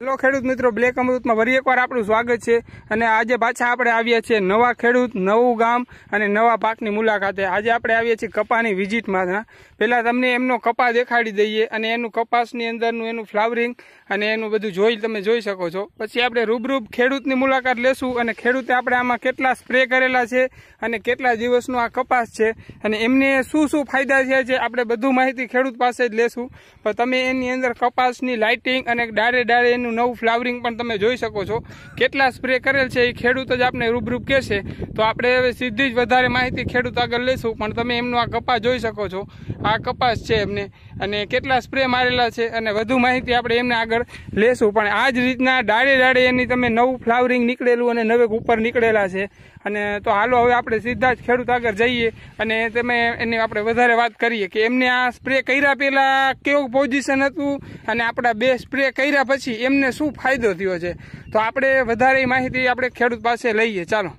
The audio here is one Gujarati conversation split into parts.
હેલો ખેડૂત મિત્રો, બ્લેક અમૃતમાં ફરી એકવાર આપણું સ્વાગત છે અને આજે પાછા આપણે આવ્યા છીએ નવા ખેડૂત, નવું ગામ અને નવા પાકની મુલાકાતે. આજે આપણે આવ્યા છીએ કપાની વિઝિટમાં પહેલાં તમને એમનો કપા દેખાડી દઈએ અને એનું કપાસની અંદરનું એનું ફ્લાવરિંગ અને એનું બધું જોઈ, તમે જોઈ શકો છો. પછી આપણે રૂબરૂબ ખેડૂતની મુલાકાત લેશું અને ખેડૂતે આપણે આમાં કેટલા સ્પ્રે કરેલા છે અને કેટલા દિવસનો આ કપાસ છે અને એમને શું શું ફાયદા થયા છે આપણે બધું માહિતી ખેડૂત પાસે જ લેશું. પણ તમે એની અંદર કપાસની લાઇટિંગ અને ડાળે ડાળે એનું નવું ફ્લાવરિંગ પણ તમે જોઈ શકો છો. કેટલા સ્પ્રે કરેલ છે એ ખેડૂત જ આપણે રૂબરૂપ કહેશે. તો આપણે હવે સીધી જ વધારે માહિતી ખેડૂત આગળ લઈશું, પણ તમે એમનો આ કપાસ જોઈ શકો છો. આ કપાસ છે એમને. અને કેટલા સ્પ્રે મારેલા છે અને વધુ માહિતી આપણે એમને આગળ લેશું પણ આ જ રીતના ડાળે ડાળે એની તમે નવું ફ્લાવરિંગ નીકળેલું અને નવે ઉપર નીકળેલા છે. અને તો હાલો હવે આપણે સીધા જ ખેડૂત આગળ જઈએ અને તમે એની આપણે વધારે વાત કરીએ કે એમને આ સ્પ્રે કર્યા પહેલાં કેવું પોઝિશન હતું? અને આપણા બે સ્પ્રે કર્યા પછી એમને શું ફાયદો થયો છે? તો આપણે વધારે માહિતી આપણે ખેડૂત પાસે લઈએ. ચાલો.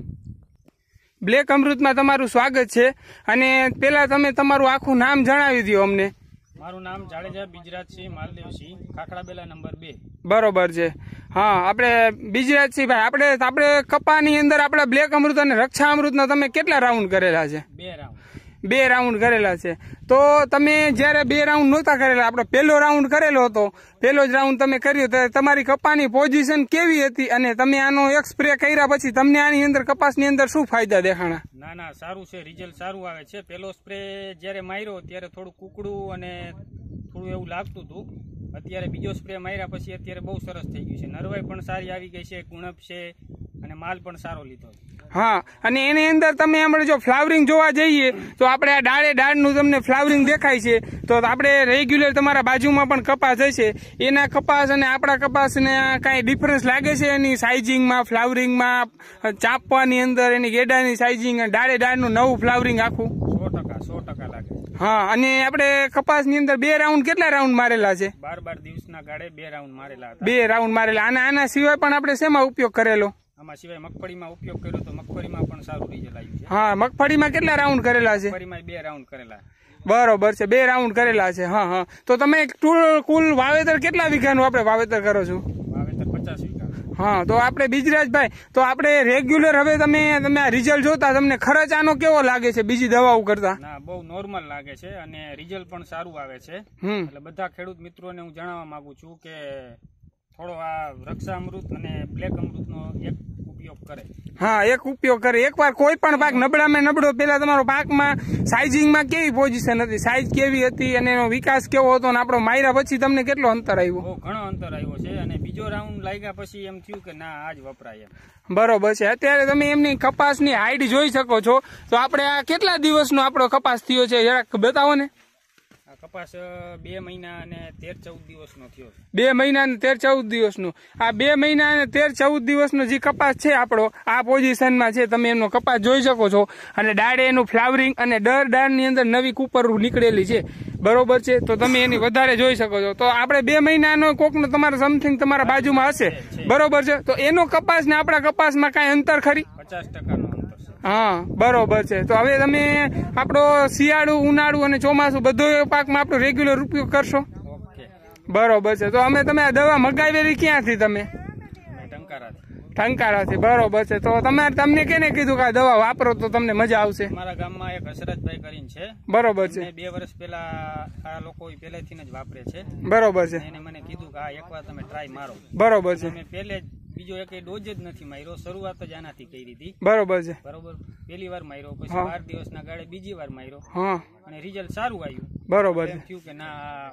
બ્લેક અમૃતમાં તમારું સ્વાગત છે. અને પેલા તમે તમારું આખું નામ જણાવી દો અમને. મારું નામ જાડેજા બિજરાજસિંહ માલદેવસિંહ ખાખડાબેલા નંબર બે. બરોબર છે. હા આપણે બિજરાજસિંહ ભાઈ આપણે આપણે કપાની અંદર આપણા બ્લેક અમૃત અને રક્ષા અમૃતના તમે કેટલા રાઉન્ડ કરેલા છે? બે રાઉન્ડ. બે રાઉન્ડ કરેલા છે. તો તમે જ્યારે બે રાઉન્ડ નહોતા કરેલા, આપણો પહેલો રાઉન્ડ કરેલો હતો. પહેલો જ રાઉન્ડ તમે કર્યો, ત્યારે તમારી કપાની પોઝિશન કેવી હતી અને તમે આનો એક સ્પ્રે કર્યા પછી તમને આની અંદર કપાસની અંદર શું ફાયદા દેખાણા? ના ના, સારું છે રિઝલ્ટ સારું આવે છે. પહેલો સ્પ્રે જ્યારે માર્યો, ત્યારે થોડું કુકડું અને થોડું એવું લાગતું હતું. અત્યારે બીજો સ્પ્રે માર્યા પછી અત્યારે બહુ સરસ થઈ ગયું છે. નરવાઈ પણ સારી આવી ગઈ છે, ગુણપ છે અને માલ પણ સારો લીધો હા અને એની અંદર તમે આપણે જો ફ્લાવરિંગ જોવા જઈએ તો આપણે આ ડાળે ડાળનું તમને ફ્લાવરિંગ દેખાય છે તો આપણે રેગ્યુલર તમારા બાજુમાં પણ કપાસ હશે. એના કપાસ અને આપણા કપાસને કાંઈ ડિફરન્સ લાગે છે એની સાઇઝિંગમાં ફ્લાવરિંગમાં ચાપવાની અંદર એની ગેડાની સાઇઝિંગ ડાળે ડાળનું નવું ફ્લાવરિંગ આખું? સો ટકા સો ટકા લાગે હા અને આપણે કપાસની અંદર બે રાઉન્ડ કેટલા રાઉન્ડ મારેલા છે? બાર બાર દિવસના ગાળે બે રાઉન્ડ મારેલા બે રાઉન્ડ મારેલા. અને આના સિવાય પણ આપણે શેમાં ઉપયોગ કરેલો? આમાં સિવાય મગફળીમાં ઉપયોગ કર્યો તો મગફળીમાં પણ સારું રિઝલ્ટ આવ્યું છે. હા મગફળીમાં કેટલા રાઉન્ડ કરેલા છે? મગફળીમાં બે રાઉન્ડ કરેલા. બરોબર છે બે રાઉન્ડ કરેલા છે હા હા. તો તમે ટૂલ- કુલ વાવેતર કેટલા વીઘાનું આપણે વાવેતર કરો છો? વાવેતર પચાસ વીઘા. હા તો આપણે બીજરાજભાઈ તો આપણે રેગ્યુલર હવે તમે તમે આ રિઝલ્ટ જોતા તમને ખર્ચ આનો કેવો લાગે છે બીજી દવાઓ કરતા ના બહુ નોર્મલ લાગે છે અને રિઝલ્ટ પણ સારું આવે છે. એટલે બધા ખેડૂત મિત્રોને હું જણાવવા માંગુ છું કે થોડો આ રક્ષા અમૃત અને બ્લેક અમૃતનો એક ઉપયોગ કરે. હા એક ઉપયોગ કરે. એકવાર કોઈ પણ પાક નબળામાં નબળો પેલા તમારો પાકમાં સાઇઝિંગમાં કેવી પોઝિશન હતી? સાઇઝ કેવી હતી અને એનો વિકાસ કેવો હતો અને આપણો માયરા પછી તમને કેટલો અંતર આવ્યો? ઘણો અંતર આવ્યો છે અને બીજો રાઉન્ડ લાગ્યા પછી એમ થયું કે ના આજ વપરાય બરોબર છે. અત્યારે તમે એમની કપાસની હાઈટ જોઈ શકો છો. તો આપણે આ કેટલા દિવસનો આપણો કપાસ થયો છે? જરાક બતાવો ને. કપાસ બે મહિના અને તેર ચૌદ દિવસનો થયો બે મહિના અને તેર ચૌદ દિવસનું. આ બે મહિના અને તેર ચૌદ દિવસનો જે કપાસ છે આપણો આ પોઝિશનમાં છે તમે એનો કપાસ જોઈ શકો છો. અને ડાળે એનું ફ્લાવરિંગ અને દર ડાળની અંદર નવી કુપર નીકળેલી છે. બરોબર છે? તો તમે એની વધારે જોઈ શકો છો. તો આપણે બે મહિનાનો કોકનો તમારે સમથિંગ તમારા બાજુમાં હશે. બરોબર છે? તો એનો કપાસ ને આપણા કપાસમાં કાંઈ અંતર ખરી? પચાસ છે હા બરોબર છે. તો હવે તમે આપણો શિયાળુ ઉનાળુ અને ચોમાસું બધો પાકમાં આપણો રેગ્યુલર ઉપયોગ કરશો? બરોબર છે. તો અમે તમે દવા મગાવેલી ક્યાંથી તમે? ટંકારાથી બરોબર છે. તો તમે તમને કેને કીધું કે આ દવા વાપરો તો તમને મજા આવશે? મારા ગામમાં એક હસરતભાઈ કરીને છે. બરોબર છે. બે વર્ષ પહેલા આ લોકો પહેલેથી જ વાપરે છે. બરોબર છે. એને મને કીધું કે આ એકવાર તમે ટ્રાય મારો. બરોબર છે. મેં પહેલે જ બીજો એક ડોઝ જ નથી માર્યો શરૂઆત જ આનાથી કરી હતી. બરોબર છે. બરોબર? પહેલી વાર માર્યો પછી. બાર દિવસના ગાળે બીજી વાર માર્યો. હા. અને રિઝલ્ટ સારું આવ્યું. બરોબર એમ થયું કે ના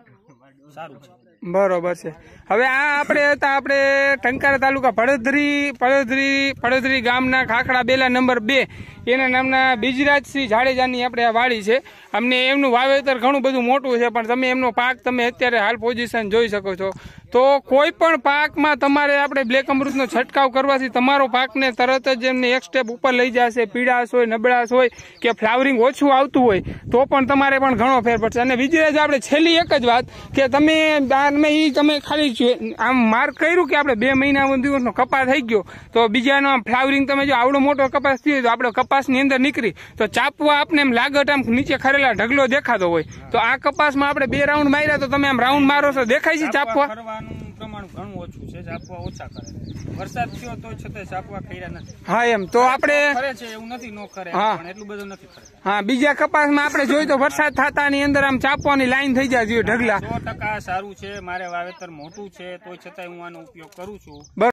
સારું છે. બરોબર છે. હવે આ આપણે હતા આપણે ટંકારા તાલુકા પડધરી પડધરી પડધરી ગામના ખાખડા બેલા નંબર બે. એના નામના બીજરાજસિંહ જાડેજાની આપણે આ વાડી છે. અમને એમનું વાવેતર ઘણું બધું મોટું છે પણ તમે એમનો પાક તમે અત્યારે હાલ પોઝિશન જોઈ શકો છો. તો કોઈ પણ પાકમાં તમારે આપણે બ્લેક અમૃતનો છંટકાવ કરવાથી તમારો પાકને તરત જ એમને એક સ્ટેપ ઉપર લઈ જશે. પીળાશ હોય નબળાશ હોય કે ફ્લાવરિંગ ઓછું આવતું હોય તો પણ તમારે પણ ઘણો ફેર પડશે. અને બીજી રીતે આપણે છેલ્લી એક જ વાત કે તમે તમે એ તમે ખાલી આમ માર્ક કર્યું કે આપણે બે મહિના દિવસનો કપાસ થઈ ગયો તો બીજાનો આમ ફ્લાવરિંગ તમે જો આવડો મોટો કપાસ થયો તો આપણે કપાસની અંદર નીકળી તો ચાપવા આપને એમ લાગટ આમ નીચે ખરેલા ઢગલો દેખાતો હોય. તો આ કપાસમાં આપણે બે રાઉન્ડ માર્યા તો તમે આમ રાઉન્ડ મારો છો દેખાય છે ચાપવા પ્રમાણ ઘણું ઓછું છે ઝાપવા ઓછા કરે વરસાદ થયો તો છતાં ઝાપવા કર્યા નથી. હા એમ. તો આપણે કરે છે એવું નથી નો કરે હા. પણ એટલું બધું નથી કરે હા બીજા કપાસમાં આપણે જોયું તો વરસાદ થતાની અંદર આમ ચાપવાની લાઈન થઈ જાય જોઈએ ઢગલા. સો ટકા સારું છે મારે વાવેતર મોટું છે તોય છતાંય હું આનો ઉપયોગ કરું છું.